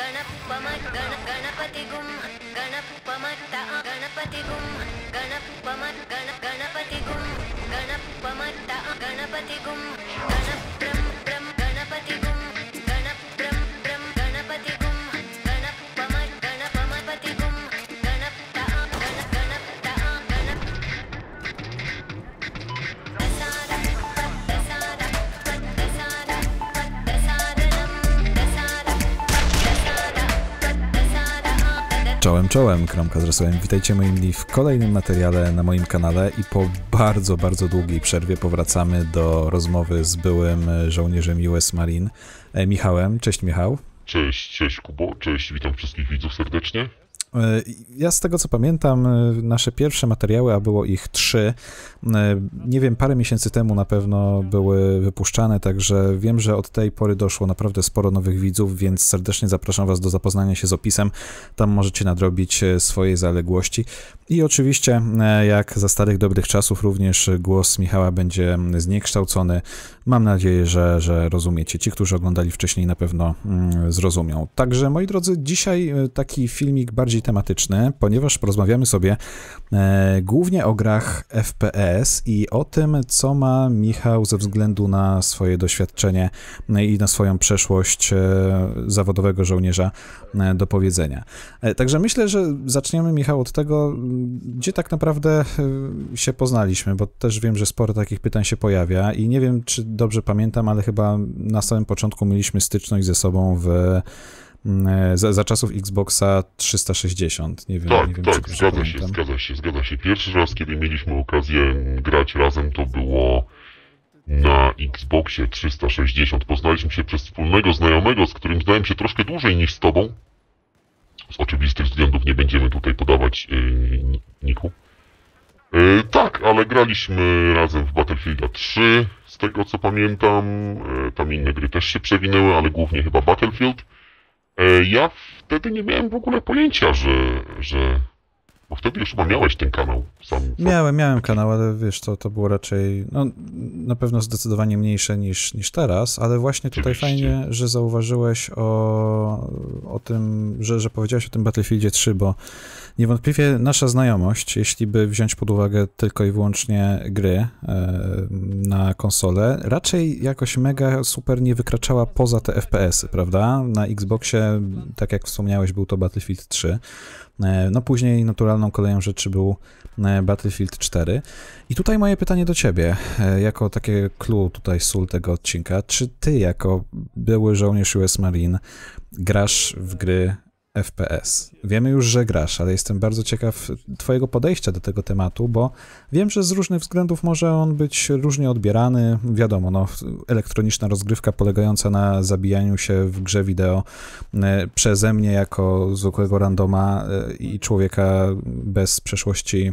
गणपम गण गणपतिगुं गणपमत्त गणपतिगुं गणपम गण Czołem, Kromka z. Witajcie moi mili w kolejnym materiale na moim kanale i po bardzo, bardzo długiej przerwie powracamy do rozmowy z byłym żołnierzem US Marine, e, Michałem. Cześć Michał. Cześć, cześć Kubo, cześć, witam wszystkich widzów serdecznie. Ja z tego co pamiętam, nasze pierwsze materiały, a było ich trzy, nie wiem, parę miesięcy temu na pewno były wypuszczane, także wiem, że od tej pory doszło naprawdę sporo nowych widzów, więc serdecznie zapraszam Was do zapoznania się z opisem. Tam możecie nadrobić e, swoje zaległości. I oczywiście, e, jak za starych dobrych czasów, również głos Michała będzie zniekształcony. Mam nadzieję, że, że rozumiecie. Ci, którzy oglądali wcześniej, na pewno mm, zrozumią. Także, moi drodzy, dzisiaj e, taki filmik bardziej tematyczny, ponieważ porozmawiamy sobie e, głównie o grach FPS i o tym, co ma Michał ze względu na swoje doświadczenie e, i na swoją przeszłość e, zawodowego żołnierza e, do powiedzenia. E, Także myślę, że zaczniemy, Michał, od tego, gdzie tak naprawdę e, się poznaliśmy, bo też wiem, że sporo takich pytań się pojawia i nie wiem, czy dobrze pamiętam, ale chyba na samym początku mieliśmy styczność ze sobą w za, za czasów Xboxa 360. Nie wiem, Tak, nie wiem czy tak, dobrze zgadza się, zgadza się, zgadza się. Pierwszy raz, kiedy mieliśmy okazję grać razem, to było na Xboxie 360. Poznaliśmy się przez wspólnego znajomego, z którym znałem się troszkę dłużej niż z tobą. Z oczywistych względów nie będziemy tutaj podawać yy, ni- niku. Yy, tak, ale graliśmy razem w Battlefielda 3, z tego co pamiętam. Yy, tam inne gry też się przewinęły, ale głównie chyba Battlefield. E, Ja wtedy nie miałem w ogóle pojęcia, że, że... Bo wtedy już chyba miałeś ten kanał sam. Miałem, miałem kanał, ale wiesz, to, to było raczej, no na pewno zdecydowanie mniejsze niż, niż teraz, ale właśnie tutaj Oczywiście. fajnie, że zauważyłeś o, o tym, że, że powiedziałeś o tym Battlefieldzie 3, bo niewątpliwie nasza znajomość, jeśli by wziąć pod uwagę tylko i wyłącznie gry e, na konsolę, raczej jakoś mega super nie wykraczała poza te FPS-y, prawda? Na Xboxie, tak jak wspomniałeś, był to Battlefield 3. E, No później naturalną koleją rzeczy był e, Battlefield 4. I tutaj moje pytanie do ciebie, jako takie clue tutaj sól tego odcinka. Czy ty jako były żołnierz US Marine grasz w gry FPS? Wiemy już, że grasz, ale jestem bardzo ciekaw twojego podejścia do tego tematu, bo wiem, że z różnych względów może on być różnie odbierany. Wiadomo, no, elektroniczna rozgrywka polegająca na zabijaniu się w grze wideo e, przeze mnie jako zwykłego randoma e, i człowieka bez przeszłości e,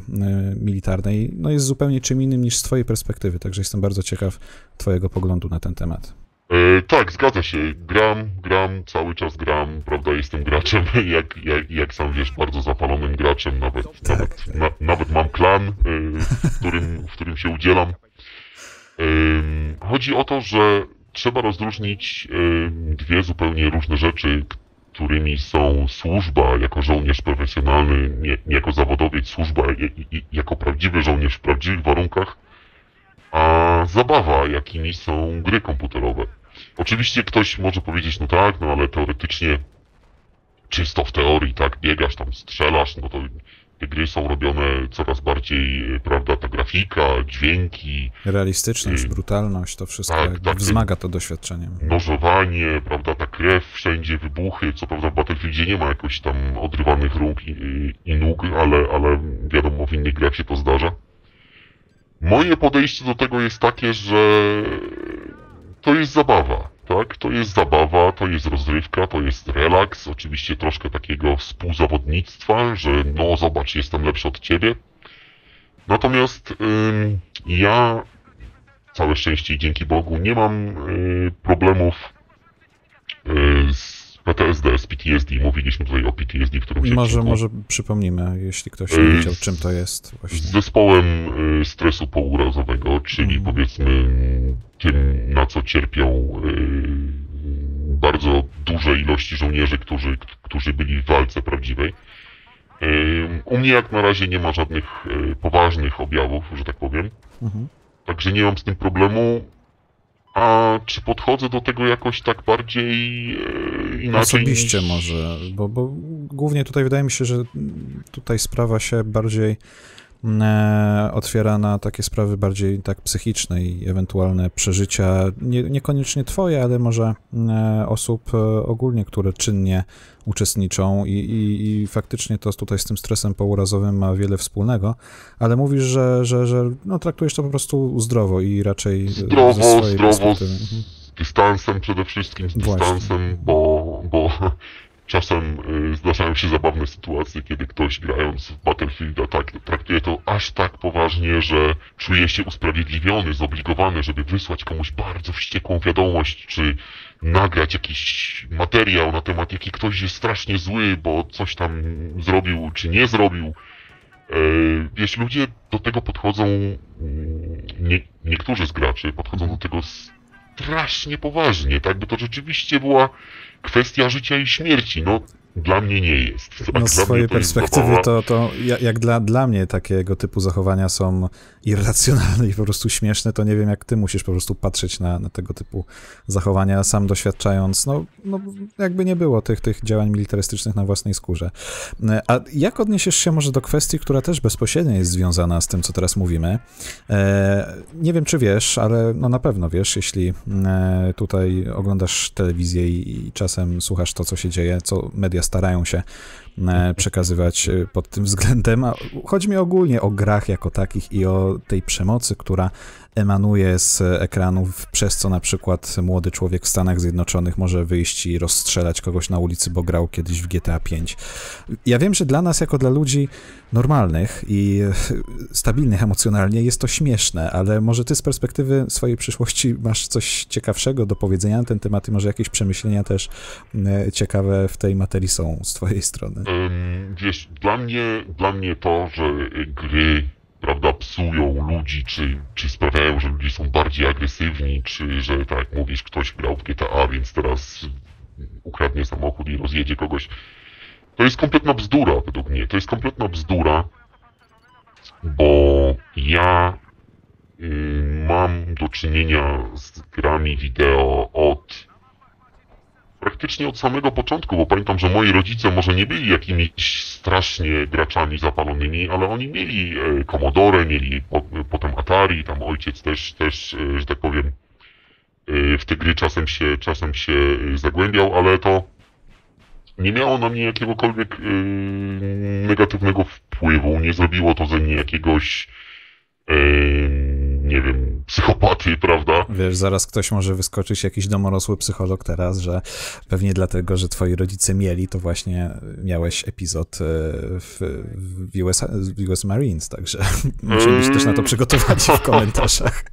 militarnej, no jest zupełnie czym innym niż z twojej perspektywy, także jestem bardzo ciekaw twojego poglądu na ten temat. E, tak, zgadza się. Gram, gram, cały czas gram, prawda? Jestem graczem, jak, jak, jak sam wiesz, bardzo zapalonym graczem. Nawet, Tak. nawet, na, nawet mam klan, e, w, którym, w którym się udzielam. Em, Chodzi o to, że trzeba rozróżnić em, dwie zupełnie różne rzeczy, którymi są służba jako żołnierz profesjonalny, nie, nie jako zawodowiec, służba i, i, jako prawdziwy żołnierz w prawdziwych warunkach, a zabawa, jakimi są gry komputerowe. Oczywiście ktoś może powiedzieć, no tak, no ale teoretycznie, czysto w teorii, tak, biegasz tam, strzelasz, no to te gry są robione coraz bardziej, e, prawda, ta grafika, dźwięki, Realistyczność, Mm. brutalność, to wszystko Tak, tak. wzmaga to doświadczenie. nożowanie, prawda, ta krew wszędzie, wybuchy, co prawda w Battlefieldzie nie ma jakoś tam odrywanych rąk i, i, i nóg, ale, ale wiadomo, w innych grach się to zdarza. Moje podejście do tego jest takie, że to jest zabawa, tak? To jest zabawa, to jest rozrywka, to jest relaks, oczywiście troszkę takiego współzawodnictwa, że no zobacz, jestem lepszy od ciebie. Natomiast ym, ja całe szczęście i dzięki Bogu nie mam y, problemów y, z PTSD, z PTSD. Mówiliśmy tutaj o PTSD w którymś Może, odcinku. może przypomnimy, jeśli ktoś nie Yy, wiedział, czym to jest Z właśnie. zespołem y, stresu pourazowego, czyli Mhm. powiedzmy tym, na co cierpią y, bardzo duże ilości żołnierzy, którzy, którzy byli w walce prawdziwej. U mnie jak na razie nie ma żadnych e, poważnych objawów, że tak powiem. Mhm. Także nie mam z tym problemu. A czy podchodzę do tego jakoś tak bardziej e, inaczej? Osobiście niż... może, bo, bo głównie tutaj wydaje mi się, że tutaj sprawa się bardziej otwiera na takie sprawy bardziej tak psychiczne i ewentualne przeżycia, nie, niekoniecznie twoje, ale może e, osób e, ogólnie, które czynnie uczestniczą i, i, i faktycznie to tutaj z tym stresem pourazowym ma wiele wspólnego, ale mówisz, że, że, że no, traktujesz to po prostu zdrowo i raczej e, Zdrowo, ze swojej zdrowo, perspektywy. Mhm. z dystansem przede wszystkim, z Właśnie. dystansem, bo, bo czasem y, zdarzają się zabawne sytuacje, kiedy ktoś grając w Battlefielda tak, traktuje to aż tak poważnie, że czuje się usprawiedliwiony, zobligowany, żeby wysłać komuś bardzo wściekłą wiadomość, czy nagrać jakiś materiał na temat, jaki ktoś jest strasznie zły, bo coś tam zrobił, czy nie zrobił. Wiesz, ludzie do tego podchodzą, mm, nie, niektórzy z graczy podchodzą do tego strasznie poważnie, tak by to rzeczywiście była kwestia życia i śmierci. No, dla mnie nie jest. No z swojej perspektywy zabawa. to, to ja- jak dla, dla mnie takiego typu zachowania są irracjonalne i po prostu śmieszne, to nie wiem jak ty musisz po prostu patrzeć na, na tego typu zachowania, sam doświadczając, no, no jakby nie było tych, tych działań militarystycznych na własnej skórze. E, A jak odniesiesz się może do kwestii, która też bezpośrednio jest związana z tym, co teraz mówimy? E, nie wiem, czy wiesz, ale no na pewno wiesz, jeśli e, tutaj oglądasz telewizję i, i czasem słuchasz to, co się dzieje, co media starają się przekazywać e, pod tym względem. A chodzi mi ogólnie o grach jako takich i o tej przemocy, która emanuje z ekranów, przez co na przykład młody człowiek w Stanach Zjednoczonych może wyjść i rozstrzelać kogoś na ulicy, bo grał kiedyś w GTA V. Ja wiem, że dla nas, jako dla ludzi normalnych i e, stabilnych emocjonalnie, jest to śmieszne, ale może ty z perspektywy swojej przyszłości masz coś ciekawszego do powiedzenia na ten temat i może jakieś przemyślenia też e, ciekawe w tej materii są z twojej strony. Wiesz, dla mnie, dla mnie to, że gry, prawda, psują ludzi, czy, czy sprawiają, że ludzie są bardziej agresywni, czy że, tak jak mówisz, ktoś grał w GTA, więc teraz ukradnie samochód i rozjedzie kogoś. To jest kompletna bzdura, według mnie. To jest kompletna bzdura, bo ja y, mam do czynienia z grami wideo od praktycznie od samego początku, bo pamiętam, że moi rodzice może nie byli jakimiś strasznie graczami zapalonymi, ale oni mieli e, Commodore, mieli po, potem Atari, tam ojciec też, też, e, że tak powiem, e, w te gry czasem się, czasem się zagłębiał, ale to nie miało na mnie jakiegokolwiek negatywnego wpływu, nie zrobiło to ze mnie jakiegoś nie wiem, psychopaty, prawda? Wiesz, zaraz ktoś może wyskoczyć, jakiś domorosły psycholog teraz, że pewnie dlatego, że twoi rodzice mieli, to właśnie miałeś epizod e, w, w, US, US Marines, także musimy być też na to przygotowani w komentarzach.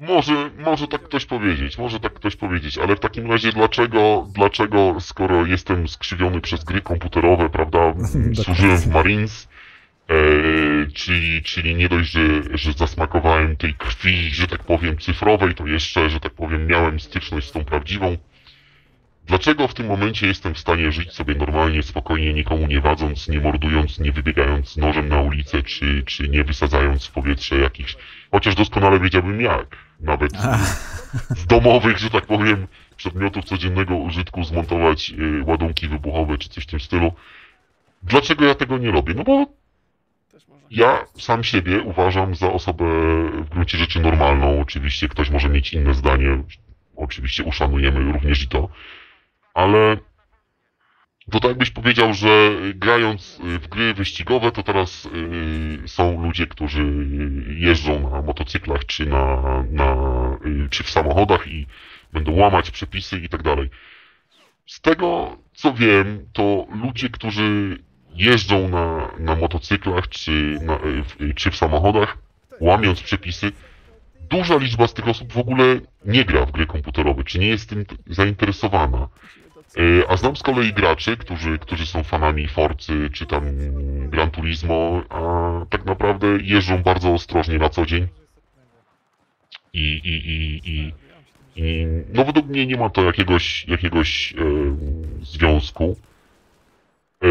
Może, może tak ktoś powiedzieć, może tak ktoś powiedzieć, ale w takim razie dlaczego, dlaczego skoro jestem skrzywiony przez gry komputerowe, prawda, służyłem w Marines, czyli, czyli nie dość, że, że zasmakowałem tej krwi, że tak powiem, cyfrowej, to jeszcze, że tak powiem, miałem styczność z tą prawdziwą. Dlaczego w tym momencie jestem w stanie żyć sobie normalnie, spokojnie, nikomu nie wadząc, nie mordując, nie wybiegając nożem na ulicę, czy, czy nie wysadzając w powietrze jakichś... Chociaż doskonale wiedziałbym jak. Nawet z domowych, że tak powiem, przedmiotów codziennego użytku zmontować y, ładunki wybuchowe, czy coś w tym stylu. Dlaczego ja tego nie robię? No bo ja sam siebie uważam za osobę w gruncie rzeczy normalną. Oczywiście ktoś może mieć inne zdanie. Oczywiście uszanujemy również i to. Ale to tak jakbyś powiedział, że grając y, w gry wyścigowe, to teraz y, są ludzie, którzy jeżdżą na motocyklach czy na, na y, czy w samochodach i będą łamać przepisy i tak dalej. Z tego co wiem, to ludzie, którzy jeżdżą na, na motocyklach czy, na, y, w, czy w samochodach, łamiąc przepisy, duża liczba z tych osób w ogóle nie gra w gry komputerowe, czy nie jest tym zainteresowana. Y, A znam z kolei graczy, którzy, którzy są fanami Forcy, czy tam Gran Turismo, a tak naprawdę jeżdżą bardzo ostrożnie na co dzień. I, i, i, i I no według mnie nie ma to jakiegoś, jakiegoś e, związku. E,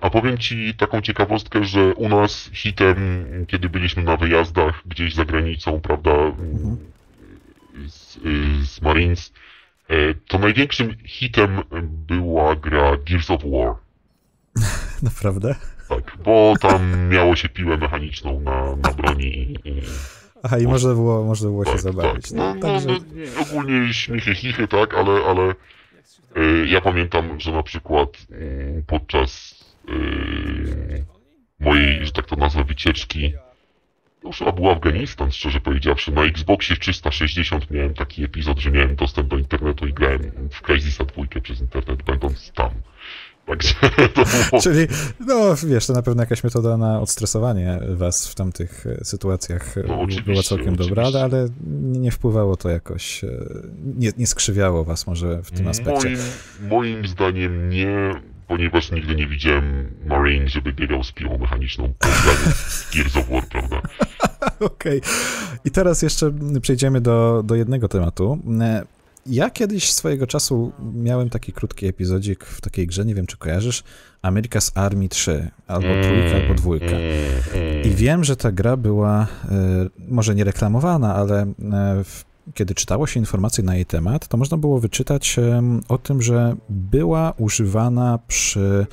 a powiem Ci taką ciekawostkę, że u nas hitem, kiedy byliśmy na wyjazdach gdzieś za granicą, prawda, z, y, z Marines, e, to największym hitem była gra Gears of War. Naprawdę? Tak, bo tam miało się piłę mechaniczną na, na broni i, i Aha, i można było, można było się tak, zabawić. tak. No, No, także... no, ogólnie śmichy, chichy, tak, ale, ale e, ja pamiętam, że na przykład mm, podczas e, mojej, że tak to nazwę, wycieczki, to już chyba był Afganistan, szczerze powiedziawszy, na Xboxie 360 miałem taki epizod, że miałem dostęp do internetu i grałem w Crysisa 2 przez internet, będąc tam. Także to było... Czyli, no wiesz, to na pewno jakaś metoda na odstresowanie was w tamtych e, sytuacjach e, No, była całkiem dobra, ale, ale nie wpływało to jakoś, e, nie, nie skrzywiało was może w tym aspekcie. Moim, moim zdaniem nie, ponieważ nigdy nie widziałem Marine, żeby biegał z piłą mechaniczną po Gears of War, prawda? Okej. I teraz jeszcze przejdziemy do, do jednego tematu. Ja kiedyś swojego czasu miałem taki krótki epizodzik w takiej grze, nie wiem czy kojarzysz, America's Army 3, albo trójka, albo dwójka. Mm, mm. I wiem, że ta gra była e, może nie reklamowana, ale e, w, kiedy czytało się informacje na jej temat, to można było wyczytać o tym, że była używana przy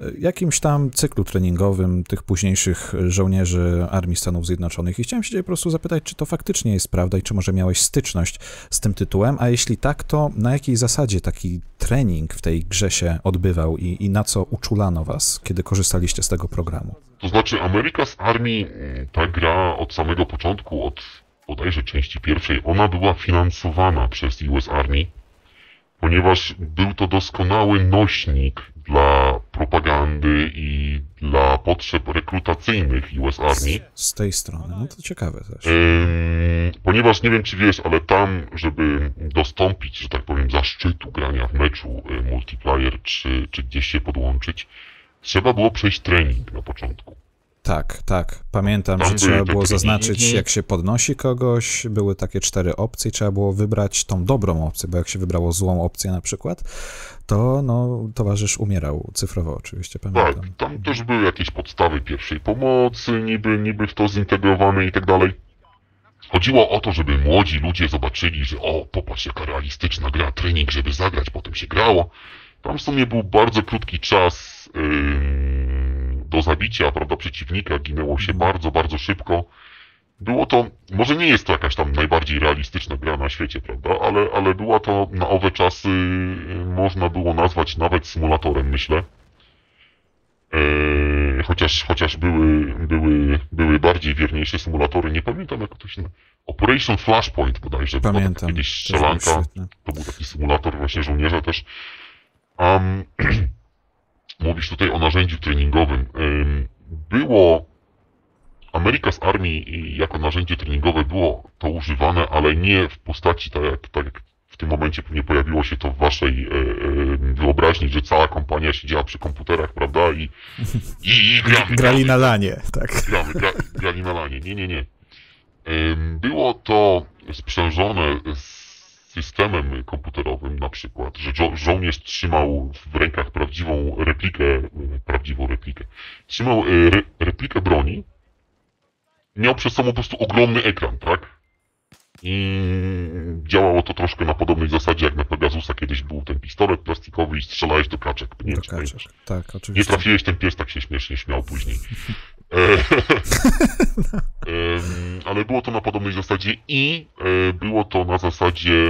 e, jakimś tam cyklu treningowym tych późniejszych żołnierzy Armii Stanów Zjednoczonych. I chciałem się po prostu zapytać, czy to faktycznie jest prawda i czy może miałeś styczność z tym tytułem, a jeśli tak, to na jakiej zasadzie taki trening w tej grze się odbywał i, i na co uczulano was, kiedy korzystaliście z tego programu? To znaczy America's Army, mm, ta gra od samego początku, od bodajże części pierwszej, ona była finansowana przez US Army, ponieważ był to doskonały nośnik dla propagandy i dla potrzeb rekrutacyjnych US Army. Z tej strony, no to ciekawe też. Ym, ponieważ nie wiem czy wiesz, ale tam, żeby dostąpić, że tak powiem, zaszczytu grania w meczu y, multiplayer, czy, czy gdzieś się podłączyć, trzeba było przejść trening na początku. Tak, tak. Pamiętam, Tam że były trzeba było zaznaczyć, jak się podnosi kogoś. Były takie cztery opcje, trzeba było wybrać tą dobrą opcję, bo jak się wybrało złą opcję na przykład, to no, towarzysz umierał cyfrowo oczywiście, Tak, pamiętam. tam też były jakieś podstawy pierwszej pomocy, niby, niby w to zintegrowane i tak dalej. Chodziło o to, żeby młodzi ludzie zobaczyli, że o, popatrz jaka realistyczna gra, trening, żeby zagrać, potem się grało. Tam w sumie był bardzo krótki czas ym, do zabicia, prawda, przeciwnika, ginęło się bardzo, bardzo szybko. Było to, może nie jest to jakaś tam najbardziej realistyczna gra na świecie, prawda, ale, ale była to na owe czasy, y, można było nazwać nawet symulatorem, myślę. Eee, chociaż, chociaż były, były, były bardziej wierniejsze symulatory, nie pamiętam jak to się nazywa. Operation Flashpoint bodajże, była Pamiętam. kiedyś też był strzelanka, to był taki symulator właśnie żołnierza też. Um, mówisz tutaj o narzędziu treningowym. Ym, było America's Army jako narzędzie treningowe było to używane, ale nie w postaci tak jak, tak jak w tym momencie pewnie pojawiło się to w waszej e, e, wyobraźni, że cała kompania siedziała przy komputerach, prawda, i, i, i gramy, Grali na lanie, tak. gramy, gra, grali na lanie. Nie, nie, nie. Było to sprzężone z systemem komputerowym na przykład, że żo żołnierz trzymał w rękach prawdziwą replikę, y, prawdziwą replikę, trzymał y, re replikę broni, miał przed sobą po prostu ogromny ekran, tak? I działało to troszkę na podobnej zasadzie jak na Pegasusa kiedyś był ten pistolet plastikowy i strzelałeś do kaczek. Nie Do kaczek. Tak, Nie oczywiście. trafiłeś, ten pies tak się śmiesznie śmiał później. E, ale było to na podobnej zasadzie i e, było to na zasadzie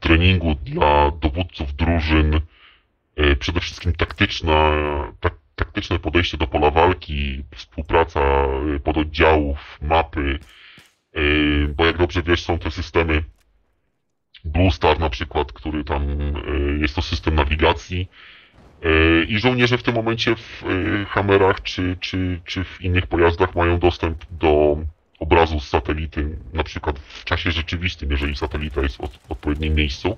treningu dla dowódców drużyn, e, przede wszystkim taktyczna, tak, taktyczne podejście do pola walki, współpraca pododdziałów, mapy, bo jak dobrze wiesz, są te systemy Blue Star na przykład, który tam jest to system nawigacji, I żołnierze w tym momencie w e, Hammerach czy, czy, czy w innych pojazdach mają dostęp do obrazu z satelity, na przykład w czasie rzeczywistym, jeżeli satelita jest w od- w odpowiednim miejscu.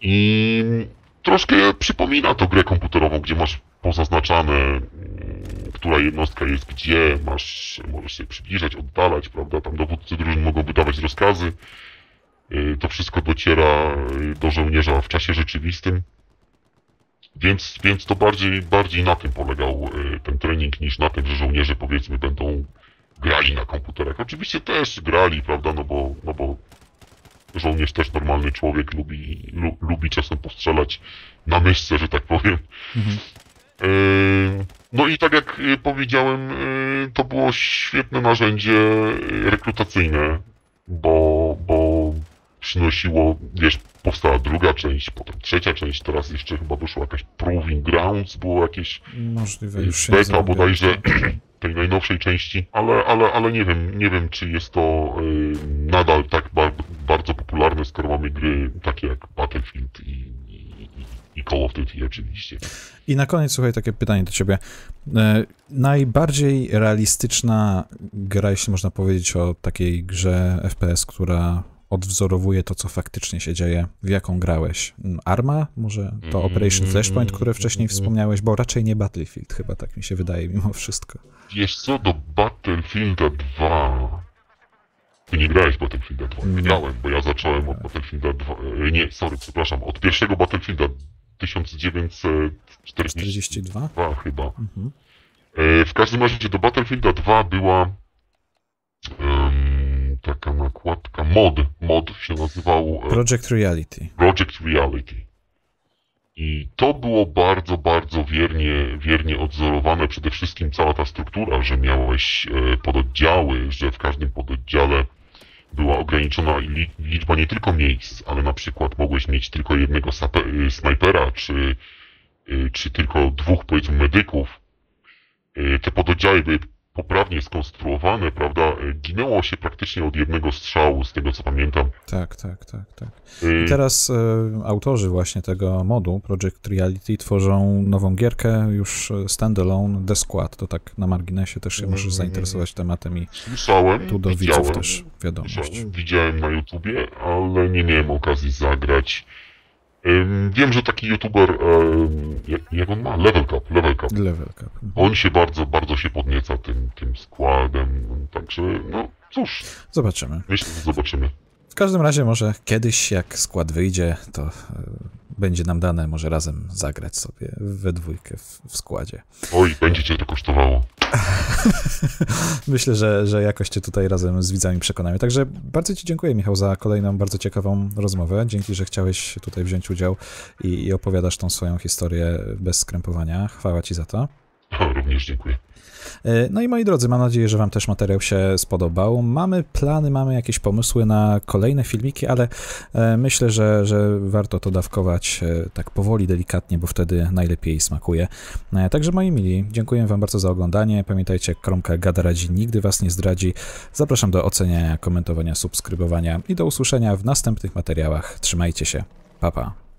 I troszkę przypomina to grę komputerową, gdzie masz pozaznaczane, mm, która jednostka jest gdzie, masz, możesz się przybliżać, oddalać, prawda? Tam dowódcy drużyn mogą wydawać rozkazy. y, to wszystko dociera do żołnierza w czasie rzeczywistym. Więc, więc to bardziej, bardziej na tym polegał y, ten trening niż na tym, że żołnierze powiedzmy będą grali na komputerach. Oczywiście też grali, prawda, no bo, no bo żołnierz też normalny człowiek lubi, lu, lubi czasem postrzelać na myszce, że tak powiem. Mhm. Yy, No i tak jak y, powiedziałem, to było świetne narzędzie rekrutacyjne, bo przynosiło, wiesz, powstała druga część, potem trzecia część, teraz jeszcze chyba wyszła jakaś Proving Grounds, było jakieś Możliwe, już się nie beta zagłębiam. bodajże tej najnowszej części, ale, ale, ale nie wiem, nie wiem czy jest to y, nadal tak bar bardzo popularne, skoro mamy gry takie jak Battlefield i, i, i Call of Duty oczywiście. I na koniec, słuchaj, takie pytanie do ciebie. E, najbardziej realistyczna gra, jeśli można powiedzieć o takiej grze FPS, która odwzorowuje to, co faktycznie się dzieje, w jaką grałeś? Mm, Arma? Może to Operation Flashpoint, które wcześniej wspomniałeś, bo raczej nie Battlefield, chyba tak mi się wydaje mimo wszystko. Wiesz co, do Battlefielda 2... Ty nie grałeś Battlefielda 2, Nie. grałem, bo ja zacząłem od Battlefielda 2... e, Nie, sorry, przepraszam, od pierwszego Battlefielda 1942 42? chyba. Mhm. E, W każdym razie do Battlefielda 2 była taka nakładka mod. Mod się nazywał e, Project Reality. Project Reality. I to było bardzo, bardzo wiernie, wiernie odzorowane. Przede wszystkim cała ta struktura, że miałeś e, pododdziały, że w każdym pododdziale była ograniczona li- liczba nie tylko miejsc, ale na przykład mogłeś mieć tylko jednego y, snajpera, czy, czy tylko dwóch, powiedzmy, medyków. Te pododdziały były poprawnie skonstruowane, prawda? Y, Ginęło się praktycznie od jednego strzału, z tego co pamiętam. Tak, tak, tak, tak. Y, I teraz e, autorzy właśnie tego modu Project Reality tworzą nową gierkę, już e, standalone, The Squad. To tak na marginesie też się możesz zainteresować tematem i Słyszałem, tu do widziałem, widzów też wiadomość. Widziałem na YouTubie, ale nie miałem okazji zagrać. Wiem, że taki YouTuber, jak, jak on ma? Level Cup, Level Cup. Level Cup. On się bardzo, bardzo się podnieca tym, tym składem, także no cóż, Zobaczymy. myślę, że zobaczymy. W każdym razie może kiedyś, jak skład wyjdzie, to e, będzie nam dane może razem zagrać sobie we dwójkę w, w składzie. Oj, będzie cię to kosztowało. Myślę, że, że jakoś cię tutaj razem z widzami przekonamy. Także bardzo ci dziękuję, Michał, za kolejną bardzo ciekawą rozmowę. Dzięki, że chciałeś tutaj wziąć udział i, i opowiadasz tą swoją historię bez skrępowania. Chwała ci za to. Również dziękuję. E, No i moi drodzy, mam nadzieję, że Wam też materiał się spodobał. Mamy plany, mamy jakieś pomysły na kolejne filmiki, ale e, myślę, że, że warto to dawkować e, tak powoli, delikatnie, bo wtedy najlepiej smakuje. Także moi mili, dziękuję Wam bardzo za oglądanie. Pamiętajcie, kromka Gada Radzi nigdy Was nie zdradzi. Zapraszam do oceniania, komentowania, subskrybowania i do usłyszenia w następnych materiałach. Trzymajcie się. Pa, pa.